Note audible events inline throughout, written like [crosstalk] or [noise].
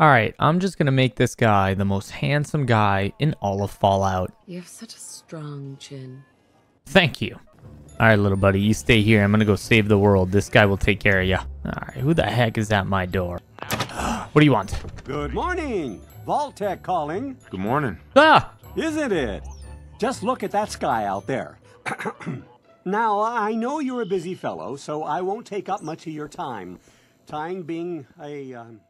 All right, I'm just gonna make this guy the most handsome guy in all of Fallout. You have such a strong chin. Thank you. All right, little buddy, you stay here. I'm gonna go save the world. This guy will take care of you. All right, who the heck is at my door? what do you want? Good morning. Vault-Tec calling. Good morning. Ah! Isn't it? Just look at that sky out there. [clears throat] now, I know you're a busy fellow, so I won't take up much of your time. Time being a. Um,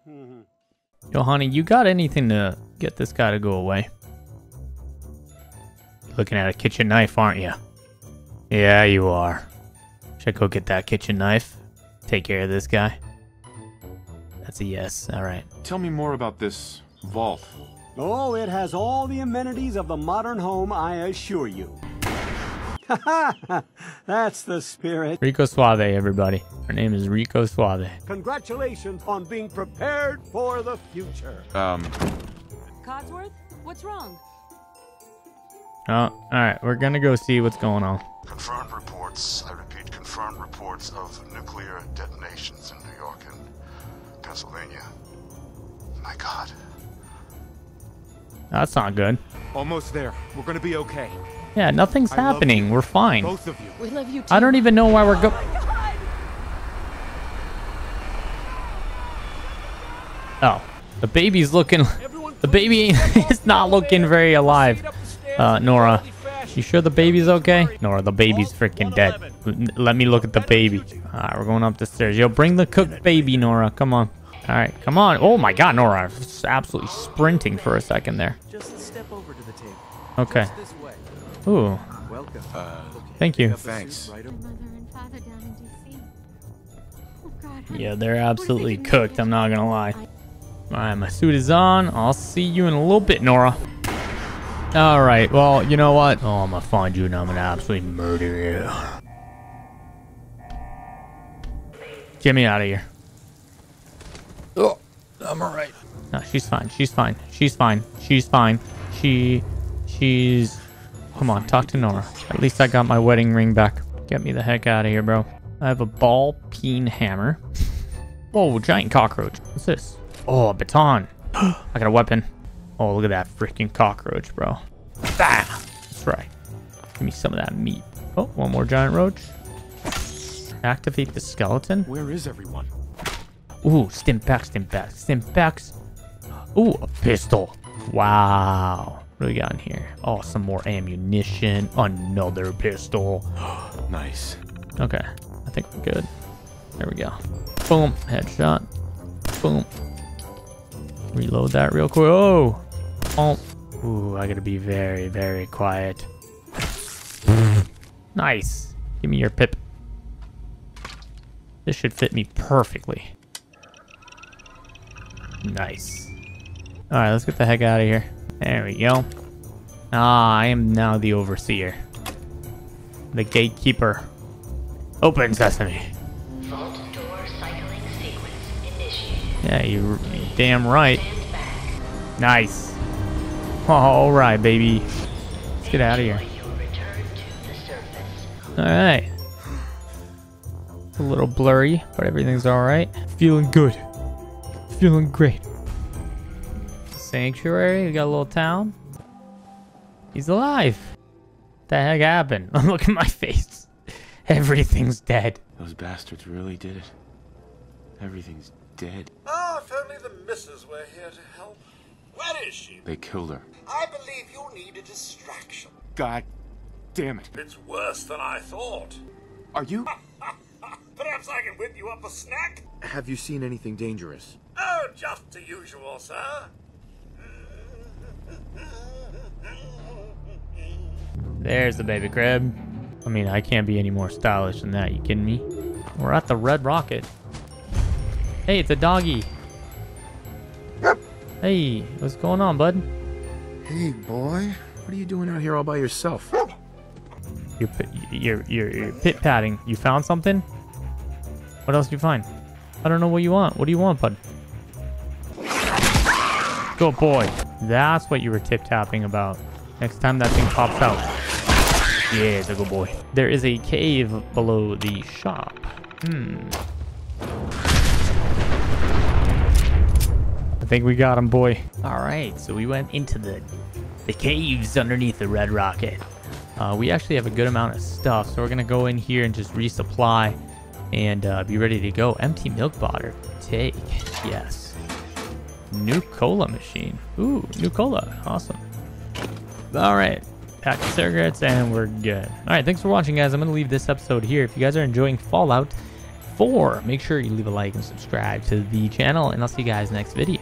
Yo, honey, you got anything to get this guy to go away? Looking at a kitchen knife, aren't you? Yeah, you are. Should I go get that kitchen knife? Take care of this guy? That's a yes. All right. Tell me more about this vault. Oh, it has all the amenities of the modern home, I assure you. [laughs] That's the spirit. Rico Suave, everybody. Her name is Rico Suave. Congratulations on being prepared for the future. Um, Codsworth, what's wrong? Oh, all right. We're gonna go see what's going on. Confirmed reports, I repeat, confirmed reports of nuclear detonations in New York and Pennsylvania. My God. That's not good. Almost there. We're gonna be okay. Yeah, nothing's I happening. We're fine. Both of you. We love you too. I don't even know why we're go. Oh, the baby's looking. The baby [laughs] is not looking very alive. Uh, Nora, you sure the baby's okay? Nora, the baby's freaking dead. Let me look at the baby. All right, we're going up the stairs. Yo, bring the cooked baby, Nora. Come on. All right, come on. Oh my God, Nora, I was absolutely sprinting for a second there. Just step over to the table. Okay. This. Ooh, Welcome. thank you. thanks. Right over. mother and father down in D.C. Oh God. honey, Yeah, they're what they absolutely cooked. I'm not gonna lie. All right, my suit is on. I'll see you in a little bit, Nora. All right. Well, you know what? Oh, I'm gonna find you and I'm gonna absolutely murder you. Get me out of here. Oh, I'm all right. No, she's fine. She's fine. She's fine. She's fine. She, she's. Come on, talk to Nora. At least I got my wedding ring back. Get me the heck out of here, bro. I have a ball peen hammer. Whoa, giant cockroach. What's this? Oh, a baton. [gasps] I got a weapon. Oh, look at that freaking cockroach, bro. Bah! That's right. Give me some of that meat. Oh, one more giant roach. Activate the skeleton. Where is everyone? Ooh, stim packs, stim packs, stim packs. Ooh, a pistol. Wow. What do we got in here? Oh, some more ammunition. Another pistol. [gasps] Nice. Okay, I think we're good. There we go. Boom, headshot. Boom. Reload that real quick. Oh, oh. Ooh, I gotta be very, very quiet. [sighs] nice. Give me your pip. This should fit me perfectly. Nice. All right, let's get the heck out of here. There we go. Ah, I am now the overseer. The gatekeeper. Open sesame. Vault door cycling sequence initiated. Yeah, you're damn right. Nice. All right, baby. Let's get out of here. Your return to the surface. All right. It's a little blurry, but everything's all right. Feeling good. Feeling great. Sanctuary. We got a little town. He's alive. What the heck happened? [laughs] Look at my face. [laughs] Everything's dead. Those bastards really did it. Everything's dead. Ah, if only the missus were here to help. Where is she? They killed her. I believe you need a distraction. God damn it. It's worse than I thought. Are you? [laughs] Perhaps I can whip you up a snack? Have you seen anything dangerous? Oh, just the usual, sir. There's the baby crib. I mean, I can't be any more stylish than that. You kidding me? We're at the Red Rocket. Hey, it's a doggy. Hey, what's going on, bud? Hey, boy. What are you doing out here all by yourself? You're pit- you're you're, you're pit patting. You found something? What else did you find? I don't know what you want. What do you want, bud? Good boy. That's what you were tip tapping about. Next time that thing pops out. Yeah, it's a good boy. There is a cave below the shop. Hmm. I think we got him, boy. All right, so we went into the the caves underneath the Red Rocket. Uh, we actually have a good amount of stuff, so we're gonna go in here and just resupply and uh, be ready to go. Empty milk bottle. Take. Yes. Nuka-Cola machine. Ooh, Nuka-Cola. Awesome. All right. Pack of cigarettes and we're good. All right. Thanks for watching, guys. I'm going to leave this episode here. If you guys are enjoying Fallout 4, make sure you leave a like and subscribe to the channel, and I'll see you guys next video.